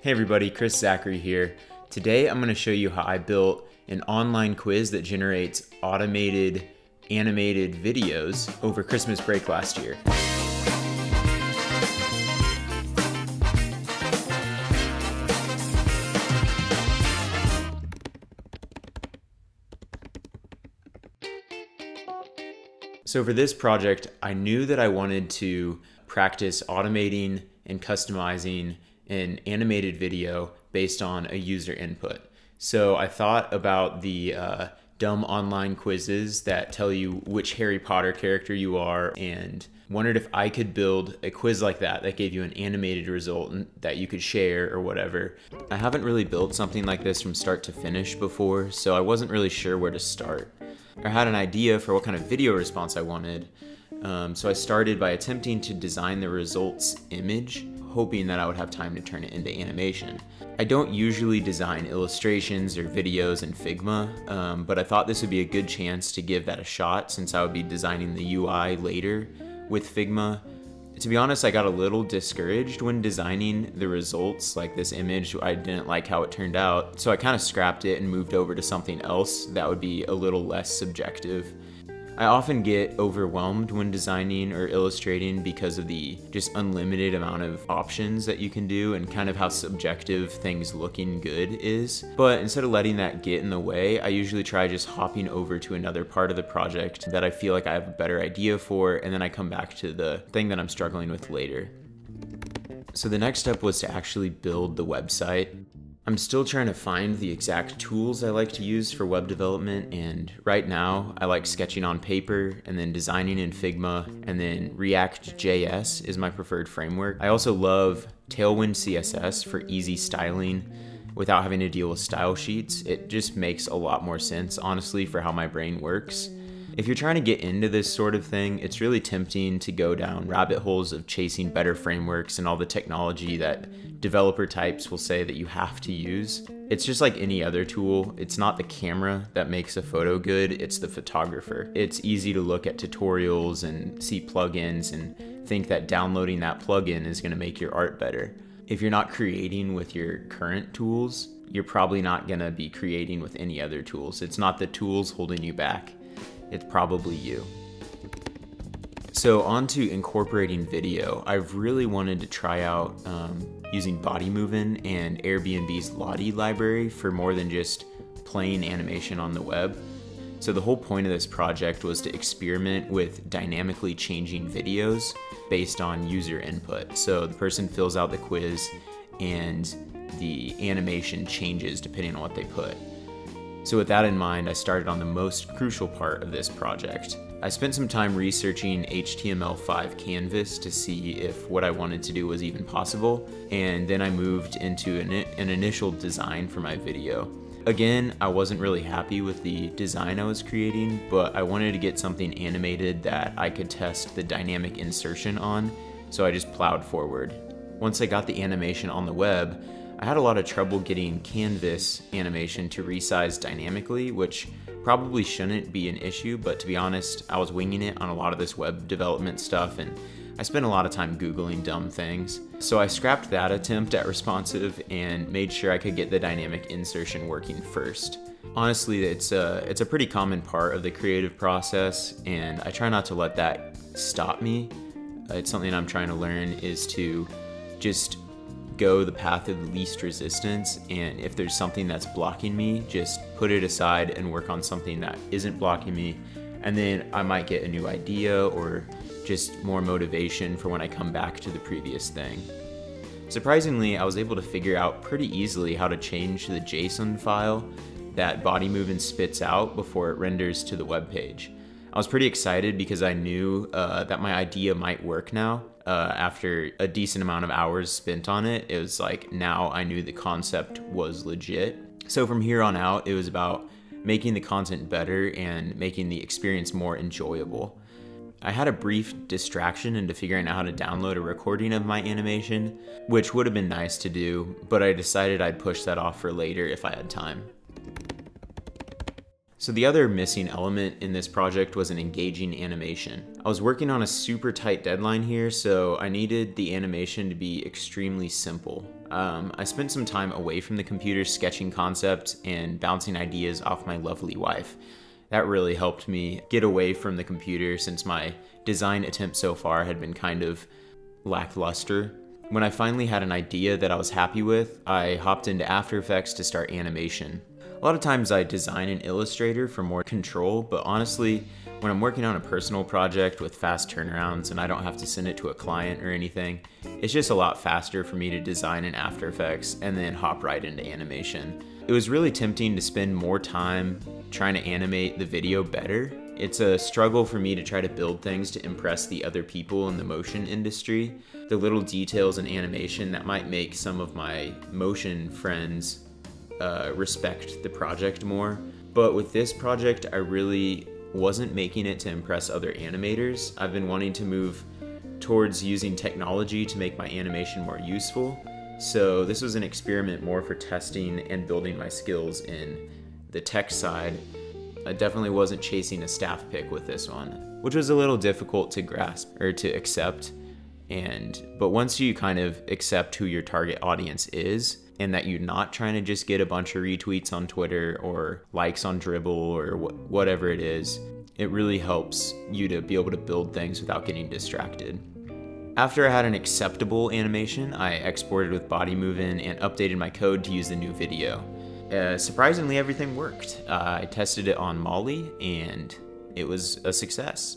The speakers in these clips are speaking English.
Hey everybody, Chris Zachary here. Today I'm going to show you how I built an online quiz that generates automated animated videos over Christmas break last year. So for this project, I knew that I wanted to practice automating and customizing an animated video based on a user input. So I thought about the uh, dumb online quizzes that tell you which Harry Potter character you are and wondered if I could build a quiz like that that gave you an animated result that you could share or whatever. I haven't really built something like this from start to finish before, so I wasn't really sure where to start. I had an idea for what kind of video response I wanted, um, so I started by attempting to design the results image hoping that I would have time to turn it into animation. I don't usually design illustrations or videos in Figma, um, but I thought this would be a good chance to give that a shot since I would be designing the UI later with Figma. To be honest, I got a little discouraged when designing the results, like this image, I didn't like how it turned out, so I kind of scrapped it and moved over to something else that would be a little less subjective. I often get overwhelmed when designing or illustrating because of the just unlimited amount of options that you can do and kind of how subjective things looking good is. But instead of letting that get in the way, I usually try just hopping over to another part of the project that I feel like I have a better idea for, and then I come back to the thing that I'm struggling with later. So the next step was to actually build the website. I'm still trying to find the exact tools I like to use for web development, and right now I like sketching on paper and then designing in Figma, and then React.js is my preferred framework. I also love Tailwind CSS for easy styling without having to deal with style sheets. It just makes a lot more sense, honestly, for how my brain works. If you're trying to get into this sort of thing, it's really tempting to go down rabbit holes of chasing better frameworks and all the technology that developer types will say that you have to use. It's just like any other tool. It's not the camera that makes a photo good, it's the photographer. It's easy to look at tutorials and see plugins and think that downloading that plugin is going to make your art better. If you're not creating with your current tools, you're probably not going to be creating with any other tools. It's not the tools holding you back it's probably you. So, on to incorporating video. I've really wanted to try out um, using Bodymovin and Airbnb's Lottie library for more than just plain animation on the web. So, the whole point of this project was to experiment with dynamically changing videos based on user input. So, the person fills out the quiz and the animation changes depending on what they put. So, with that in mind, I started on the most crucial part of this project. I spent some time researching HTML5 canvas to see if what I wanted to do was even possible, and then I moved into an, an initial design for my video. Again, I wasn't really happy with the design I was creating, but I wanted to get something animated that I could test the dynamic insertion on, so I just plowed forward. Once I got the animation on the web, I had a lot of trouble getting canvas animation to resize dynamically, which probably shouldn't be an issue, but to be honest, I was winging it on a lot of this web development stuff and I spent a lot of time Googling dumb things. So I scrapped that attempt at responsive and made sure I could get the dynamic insertion working first. Honestly, it's a, it's a pretty common part of the creative process, and I try not to let that stop me. Uh, it's something I'm trying to learn is to just go the path of least resistance and if there's something that's blocking me just put it aside and work on something that isn't blocking me and then I might get a new idea or just more motivation for when I come back to the previous thing. Surprisingly, I was able to figure out pretty easily how to change the JSON file that Body Bodymovin spits out before it renders to the web page. I was pretty excited because I knew uh, that my idea might work now, uh, after a decent amount of hours spent on it, it was like now I knew the concept was legit. So from here on out, it was about making the content better and making the experience more enjoyable. I had a brief distraction into figuring out how to download a recording of my animation, which would have been nice to do, but I decided I'd push that off for later if I had time. So the other missing element in this project was an engaging animation. I was working on a super tight deadline here, so I needed the animation to be extremely simple. Um, I spent some time away from the computer sketching concepts and bouncing ideas off my lovely wife. That really helped me get away from the computer since my design attempt so far had been kind of lackluster. When I finally had an idea that I was happy with, I hopped into After Effects to start animation. A lot of times I design in Illustrator for more control, but honestly, when I'm working on a personal project with fast turnarounds and I don't have to send it to a client or anything, it's just a lot faster for me to design in After Effects and then hop right into animation. It was really tempting to spend more time trying to animate the video better. It's a struggle for me to try to build things to impress the other people in the motion industry. The little details in animation that might make some of my motion friends uh, respect the project more. But with this project, I really wasn't making it to impress other animators. I've been wanting to move towards using technology to make my animation more useful. So this was an experiment more for testing and building my skills in the tech side. I definitely wasn't chasing a staff pick with this one, which was a little difficult to grasp or to accept. And but once you kind of accept who your target audience is, and that you're not trying to just get a bunch of retweets on Twitter or likes on Dribbble or wh- whatever it is. It really helps you to be able to build things without getting distracted. After I had an acceptable animation, I exported with Body Bodymovin and updated my code to use the new video. Uh, surprisingly, everything worked. Uh, I tested it on Molly and it was a success.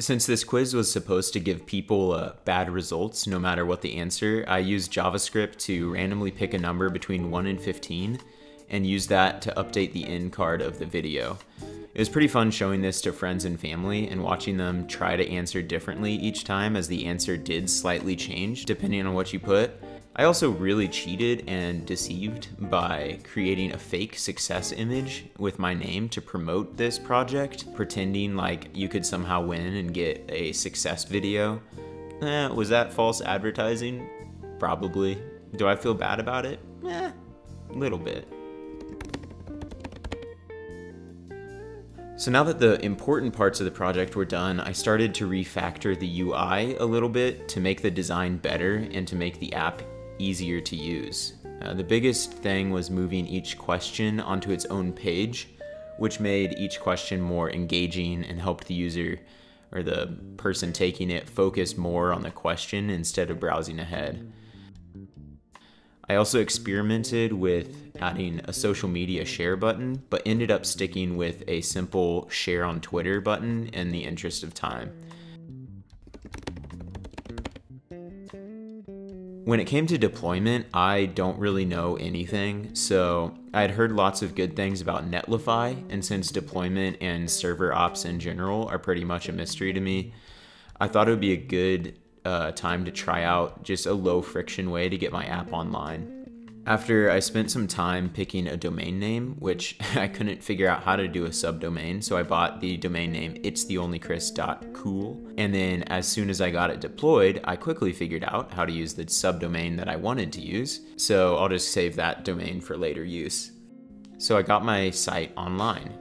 Since this quiz was supposed to give people uh, bad results no matter what the answer, I used JavaScript to randomly pick a number between 1 and 15 and use that to update the end card of the video. It was pretty fun showing this to friends and family and watching them try to answer differently each time as the answer did slightly change depending on what you put. I also really cheated and deceived by creating a fake success image with my name to promote this project, pretending like you could somehow win and get a success video. Eh, was that false advertising? Probably. Do I feel bad about it? Eh, a little bit. So now that the important parts of the project were done, I started to refactor the UI a little bit to make the design better and to make the app easier to use. Uh, the biggest thing was moving each question onto its own page, which made each question more engaging and helped the user or the person taking it focus more on the question instead of browsing ahead. I also experimented with adding a social media share button, but ended up sticking with a simple share on Twitter button in the interest of time. When it came to deployment, I don't really know anything, so I'd heard lots of good things about Netlify, and since deployment and server ops in general are pretty much a mystery to me, I thought it would be a good uh, time to try out just a low friction way to get my app online. After I spent some time picking a domain name, which I couldn't figure out how to do a subdomain, so I bought the domain name itstheonlychris.cool. And then as soon as I got it deployed, I quickly figured out how to use the subdomain that I wanted to use, so I'll just save that domain for later use. So I got my site online.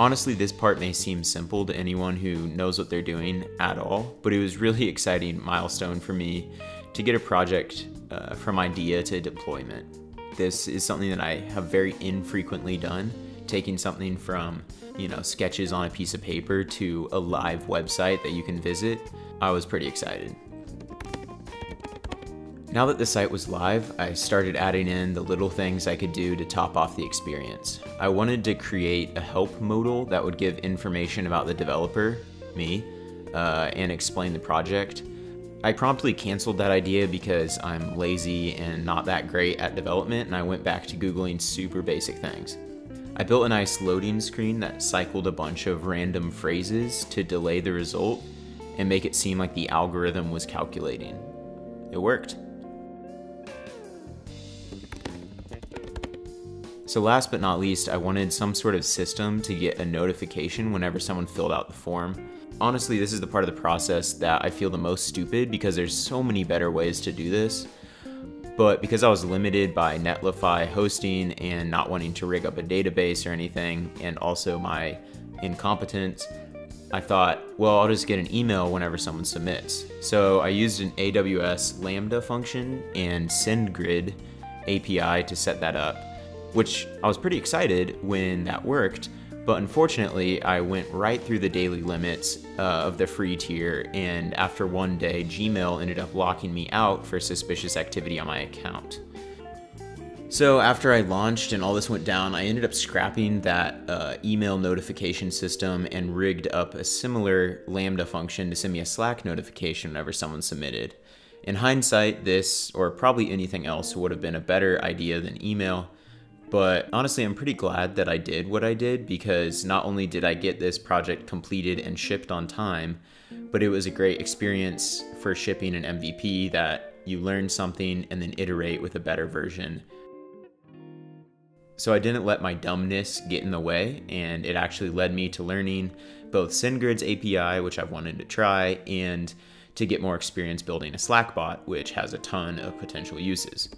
Honestly, this part may seem simple to anyone who knows what they're doing at all, but it was really exciting milestone for me to get a project uh, from idea to deployment this is something that I have very infrequently done, taking something from, you know, sketches on a piece of paper to a live website that you can visit. I was pretty excited. Now that the site was live, I started adding in the little things I could do to top off the experience. I wanted to create a help modal that would give information about the developer, me, uh, and explain the project. I promptly canceled that idea because I'm lazy and not that great at development, and I went back to Googling super basic things. I built a nice loading screen that cycled a bunch of random phrases to delay the result and make it seem like the algorithm was calculating. It worked. So last but not least, I wanted some sort of system to get a notification whenever someone filled out the form honestly, this is the part of the process that I feel the most stupid because there's so many better ways to do this. But because I was limited by Netlify hosting and not wanting to rig up a database or anything, and also my incompetence, I thought, well, I'll just get an email whenever someone submits. So I used an AWS Lambda function and SendGrid API to set that up, which I was pretty excited when that worked. But unfortunately, I went right through the daily limits uh, of the free tier, and after one day, Gmail ended up locking me out for suspicious activity on my account. So after I launched and all this went down, I ended up scrapping that uh, email notification system and rigged up a similar Lambda function to send me a Slack notification whenever someone submitted. In hindsight, this, or probably anything else, would have been a better idea than email, but honestly, I'm pretty glad that I did what I did because not only did I get this project completed and shipped on time, but it was a great experience for shipping an MVP that you learn something and then iterate with a better version. So I didn't let my dumbness get in the way, and it actually led me to learning both SendGrid's API, which I've wanted to try, and to get more experience building a Slack bot, which has a ton of potential uses.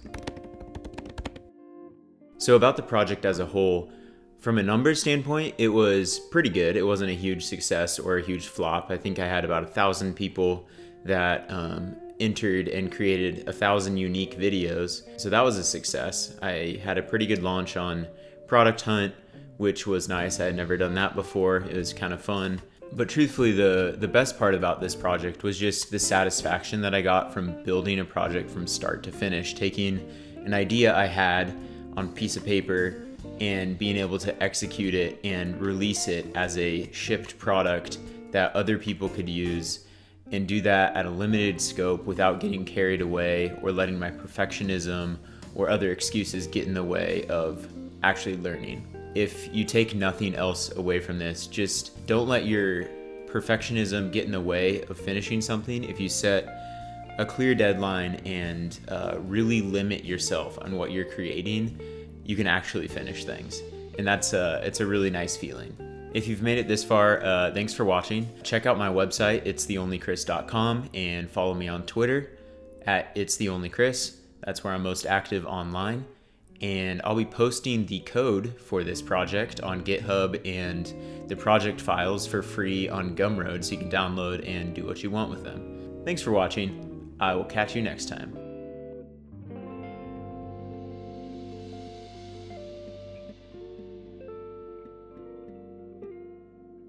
So about the project as a whole, from a numbers standpoint, it was pretty good. It wasn't a huge success or a huge flop. I think I had about a thousand people that um, entered and created a thousand unique videos. So that was a success. I had a pretty good launch on Product Hunt, which was nice. I had never done that before. It was kind of fun. But truthfully, the, the best part about this project was just the satisfaction that I got from building a project from start to finish, taking an idea I had on a piece of paper and being able to execute it and release it as a shipped product that other people could use and do that at a limited scope without getting carried away or letting my perfectionism or other excuses get in the way of actually learning. If you take nothing else away from this, just don't let your perfectionism get in the way of finishing something. If you set a clear deadline and uh, really limit yourself on what you're creating, you can actually finish things. And that's a, it's a really nice feeling. If you've made it this far, uh, thanks for watching. Check out my website, it's theonlychris.com, and follow me on Twitter at it's itstheonlychris. That's where I'm most active online. And I'll be posting the code for this project on GitHub and the project files for free on Gumroad so you can download and do what you want with them. Thanks for watching. I will catch you next time.